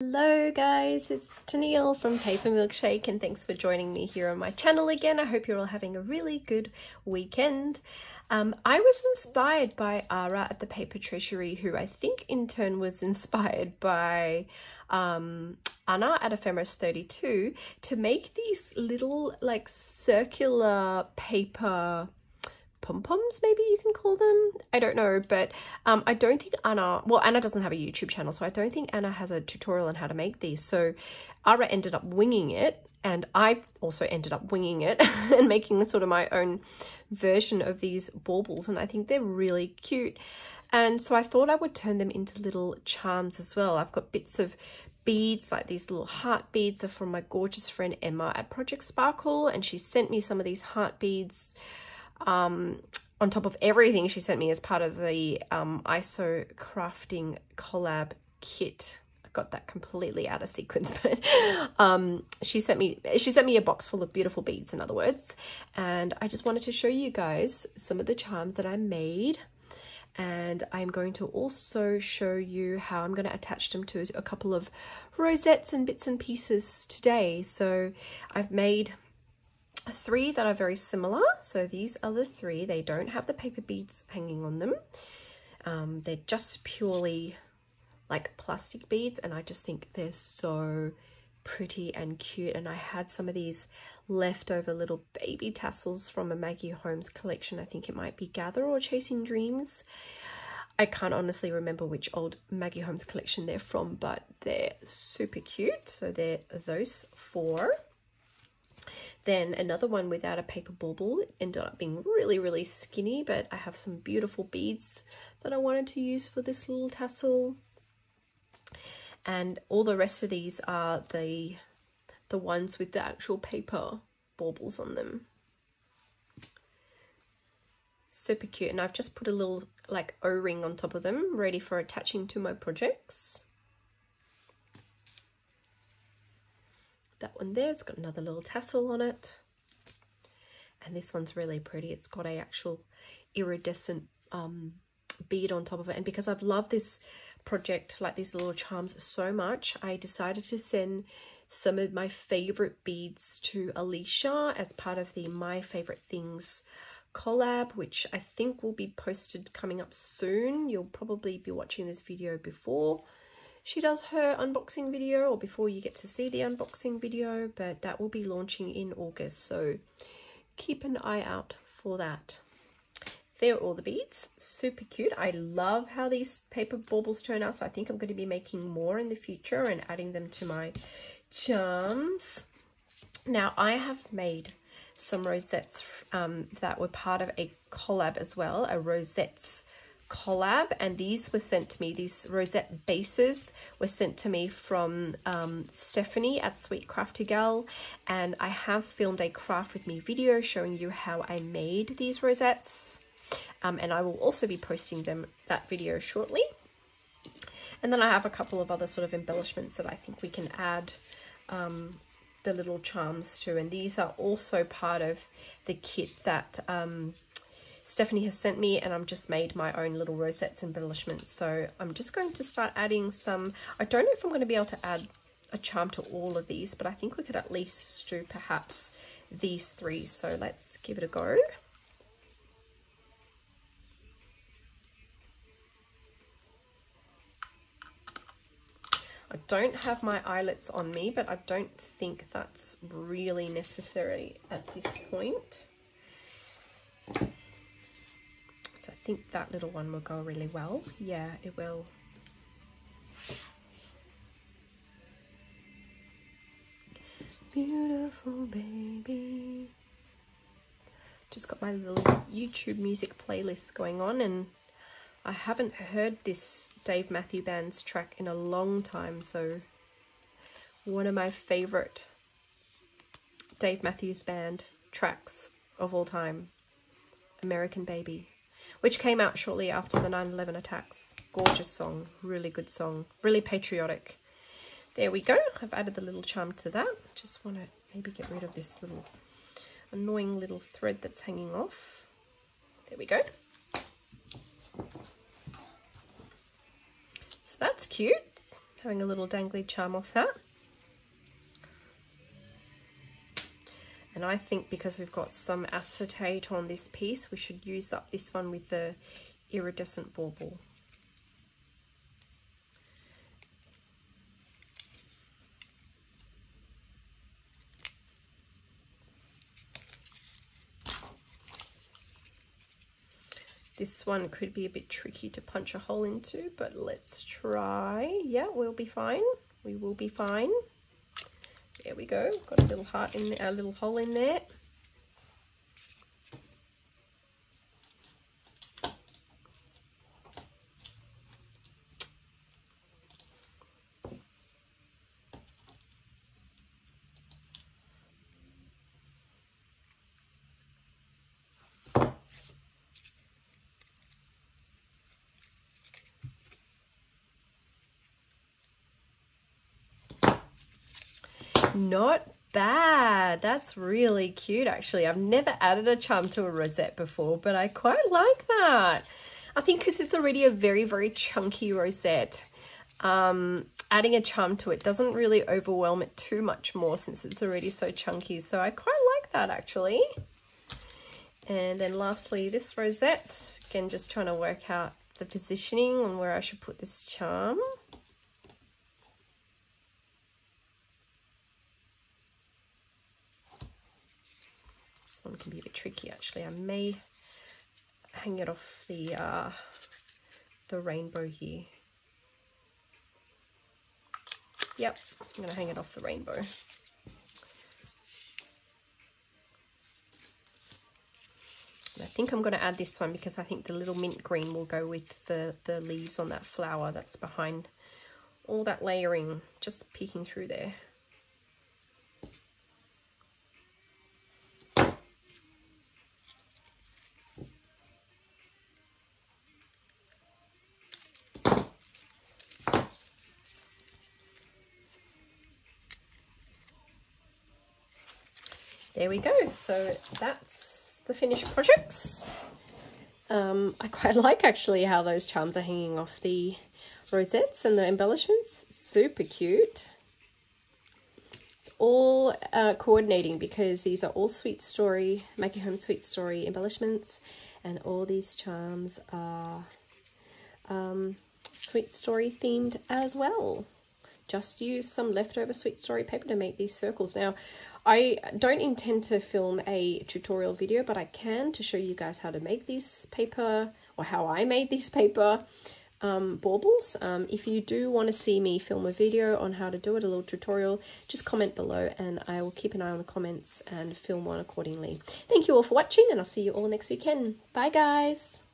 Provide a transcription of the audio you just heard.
Hello guys, it's Tennille from Paper Milkshake and thanks for joining me here on my channel again. I hope you're all having a really good weekend. Um, I was inspired by Ara at the Paper Treasury who I think in turn was inspired by um, Anna at Ephemeris 32 to make these little like circular paper pom-poms maybe you can call them. I don't know but um, i don't think anna well anna doesn't have a youtube channel so i don't think anna has a tutorial on how to make these. So ara ended up winging it and i also ended up winging it and making sort of my own version of these baubles and i think they're really cute. And so i thought i would turn them into little charms as well. I've got bits of beads like these little heart beads are from my gorgeous friend emma at project sparkle and she sent me some of these heart beads um, on top of everything she sent me as part of the um, ISO crafting collab kit. I got that completely out of sequence, but um, she sent me she sent me a box full of beautiful beads, in other words. And I just wanted to show you guys some of the charms that I made. And I'm going to also show you how I'm going to attach them to a couple of rosettes and bits and pieces today. So I've made three that are very similar. So these are the three. They don't have the paper beads hanging on them. Um, they're just purely like plastic beads and I just think they're so pretty and cute and I had some of these leftover little baby tassels from a Maggie Holmes collection. I think it might be Gather or Chasing Dreams. I can't honestly remember which old Maggie Holmes collection they're from, but they're super cute. So they're those four. Then another one without a paper bauble ended up being really, really skinny, but I have some beautiful beads that I wanted to use for this little tassel. And all the rest of these are the, the ones with the actual paper baubles on them. Super cute. And I've just put a little like O-ring on top of them, ready for attaching to my projects. That one there. It's got another little tassel on it. And this one's really pretty. It's got a actual iridescent um, bead on top of it. And because I've loved this project like these little charms so much I decided to send some of my favorite beads to Alicia as part of the my favorite things collab which I think will be posted coming up soon. You'll probably be watching this video before she does her unboxing video or before you get to see the unboxing video, but that will be launching in August. So keep an eye out for that. There are all the beads, super cute. I love how these paper baubles turn out. So I think I'm going to be making more in the future and adding them to my charms. Now I have made some rosettes um, that were part of a collab as well, a rosettes collab and these were sent to me. These rosette bases were sent to me from um, Stephanie at Sweet Crafty Gal and I have filmed a craft with me video showing you how I made these rosettes um, and I will also be posting them that video shortly. And then I have a couple of other sort of embellishments that I think we can add um, the little charms to and these are also part of the kit that um, Stephanie has sent me and I'm just made my own little rosettes and embellishments. So I'm just going to start adding some, I don't know if I'm going to be able to add a charm to all of these, but I think we could at least do perhaps these three. So let's give it a go. I don't have my eyelets on me, but I don't think that's really necessary at this point. Think that little one will go really well. Yeah, it will. Beautiful baby. Just got my little YouTube music playlist going on and I haven't heard this Dave Matthew Band's track in a long time, so one of my favourite Dave Matthews Band tracks of all time, American Baby which came out shortly after the 9-11 attacks. Gorgeous song, really good song, really patriotic. There we go. I've added the little charm to that. Just want to maybe get rid of this little annoying little thread that's hanging off. There we go. So that's cute. having a little dangly charm off that. And I think because we've got some acetate on this piece, we should use up this one with the iridescent bauble. This one could be a bit tricky to punch a hole into, but let's try. Yeah, we'll be fine. We will be fine. There we go. Got a little heart in there, a little hole in there. Not bad. That's really cute, actually. I've never added a charm to a rosette before, but I quite like that. I think because it's already a very, very chunky rosette, um, adding a charm to it doesn't really overwhelm it too much more since it's already so chunky. So I quite like that, actually. And then lastly, this rosette. Again, just trying to work out the positioning on where I should put this charm. One can be a bit tricky actually. I may hang it off the uh, the rainbow here. Yep, I'm to hang it off the rainbow. I think I'm going to add this one because I think the little mint green will go with the, the leaves on that flower that's behind all that layering just peeking through there. There we go. So that's the finished projects. Um, I quite like actually how those charms are hanging off the rosettes and the embellishments. Super cute. It's all uh, coordinating because these are all Sweet Story, Make Your Home Sweet Story embellishments and all these charms are um, Sweet Story themed as well. Just use some leftover Sweet Story paper to make these circles. Now, I don't intend to film a tutorial video, but I can to show you guys how to make these paper or how I made these paper um, baubles. Um, if you do want to see me film a video on how to do it, a little tutorial, just comment below and I will keep an eye on the comments and film one accordingly. Thank you all for watching and I'll see you all next weekend. Bye guys!